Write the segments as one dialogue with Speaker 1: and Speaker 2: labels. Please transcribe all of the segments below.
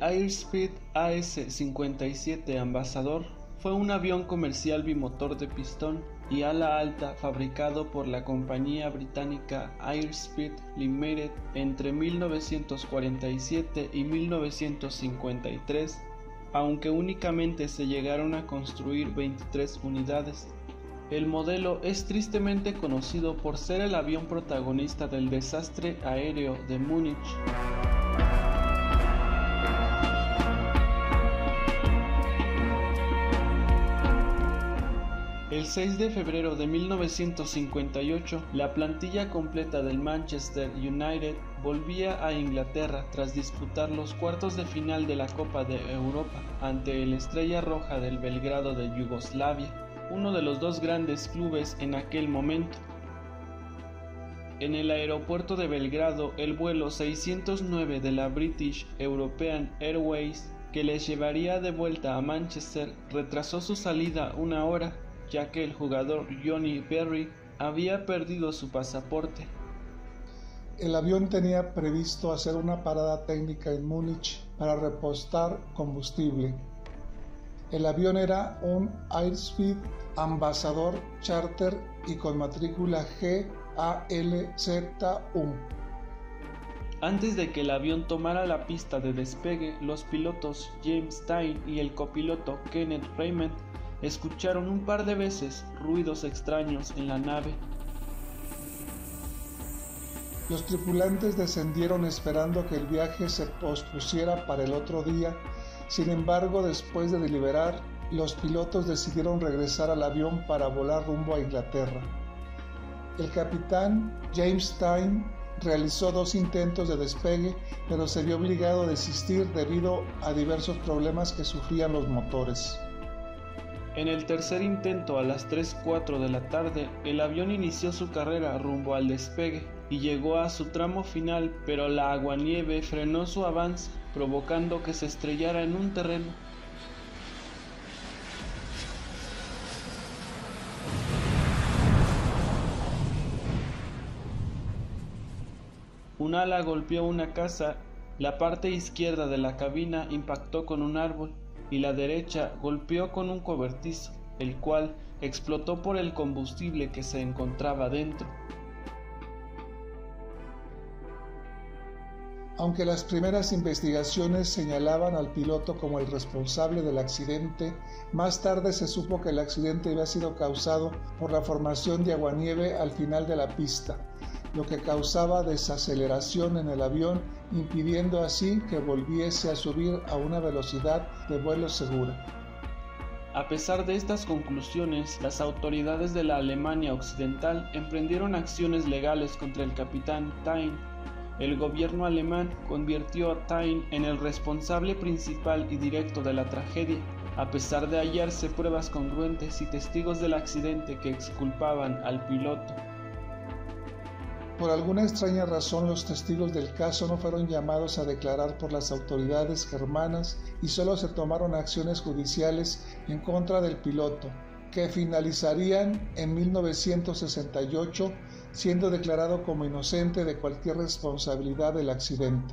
Speaker 1: Airspeed AS-57 Ambassador fue un avión comercial bimotor de pistón y ala alta fabricado por la compañía británica Airspeed Limited entre 1947 y 1953, aunque únicamente se llegaron a construir 23 unidades. El modelo es tristemente conocido por ser el avión protagonista del desastre aéreo de Múnich. 6 de febrero de 1958, la plantilla completa del Manchester United volvía a Inglaterra tras disputar los cuartos de final de la Copa de Europa ante el Estrella Roja del Belgrado de Yugoslavia, uno de los dos grandes clubes en aquel momento. En el aeropuerto de Belgrado, el vuelo 609 de la British European Airways que les llevaría de vuelta a Manchester retrasó su salida una hora ya que el jugador Johnny Berry había perdido su pasaporte.
Speaker 2: El avión tenía previsto hacer una parada técnica en Múnich para repostar combustible. El avión era un Airspeed Ambassador Charter y con matrícula GALZ1.
Speaker 1: Antes de que el avión tomara la pista de despegue, los pilotos James Stein y el copiloto Kenneth Raymond escucharon un par de veces ruidos extraños en la nave.
Speaker 2: Los tripulantes descendieron esperando que el viaje se pospusiera para el otro día. Sin embargo, después de deliberar, los pilotos decidieron regresar al avión para volar rumbo a Inglaterra. El capitán James Stein realizó dos intentos de despegue, pero se vio obligado a desistir debido a diversos problemas que sufrían los motores.
Speaker 1: En el tercer intento a las 3.04 de la tarde, el avión inició su carrera rumbo al despegue y llegó a su tramo final, pero la aguanieve frenó su avance, provocando que se estrellara en un terreno. Un ala golpeó una casa, la parte izquierda de la cabina impactó con un árbol y la derecha golpeó con un cobertizo, el cual explotó por el combustible que se encontraba dentro.
Speaker 2: Aunque las primeras investigaciones señalaban al piloto como el responsable del accidente, más tarde se supo que el accidente había sido causado por la formación de aguanieve al final de la pista, lo que causaba desaceleración en el avión, impidiendo así que volviese a subir a una velocidad de vuelo segura.
Speaker 1: A pesar de estas conclusiones, las autoridades de la Alemania Occidental emprendieron acciones legales contra el capitán Tain. El gobierno alemán convirtió a Tain en el responsable principal y directo de la tragedia, a pesar de hallarse pruebas congruentes y testigos del accidente que exculpaban al piloto.
Speaker 2: Por alguna extraña razón los testigos del caso no fueron llamados a declarar por las autoridades germanas y solo se tomaron acciones judiciales en contra del piloto, que finalizarían en 1968 siendo declarado como inocente de cualquier responsabilidad del accidente.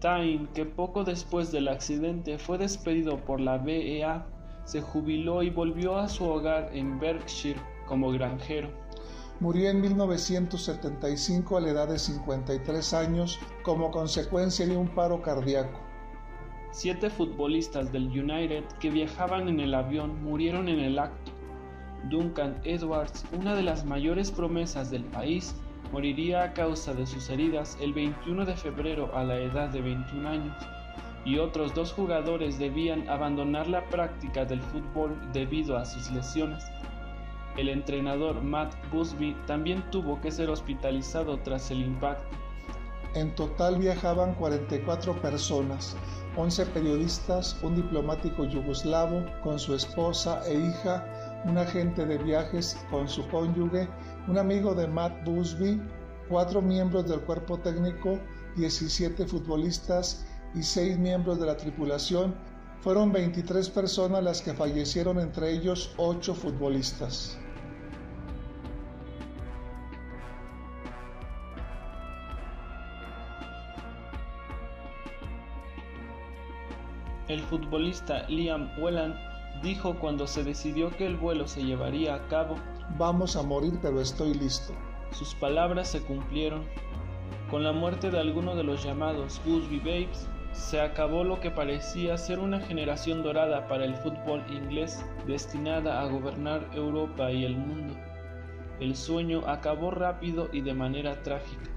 Speaker 1: Tain, que poco después del accidente fue despedido por la BEA, se jubiló y volvió a su hogar en Berkshire como granjero.
Speaker 2: Murió en 1975 a la edad de 53 años como consecuencia de un paro cardíaco.
Speaker 1: Siete futbolistas del United que viajaban en el avión murieron en el acto. Duncan Edwards, una de las mayores promesas del país, moriría a causa de sus heridas el 21 de febrero a la edad de 21 años, y otros dos jugadores debían abandonar la práctica del fútbol debido a sus lesiones. El entrenador Matt Busby también tuvo que ser hospitalizado tras el impacto.
Speaker 2: En total viajaban 44 personas, 11 periodistas, un diplomático yugoslavo con su esposa e hija, un agente de viajes con su cónyuge, un amigo de Matt Busby, cuatro miembros del cuerpo técnico, 17 futbolistas y seis miembros de la tripulación. Fueron 23 personas las que fallecieron, entre ellos 8 futbolistas.
Speaker 1: El futbolista Liam Whelan dijo cuando se decidió que el vuelo se llevaría a cabo,
Speaker 2: Vamos a morir pero estoy listo.
Speaker 1: sus palabras se cumplieron. Con la muerte de alguno de los llamados Busby Babes, se acabó lo que parecía ser una generación dorada para el fútbol inglés destinada a gobernar Europa y el mundo. El sueño acabó rápido y de manera trágica.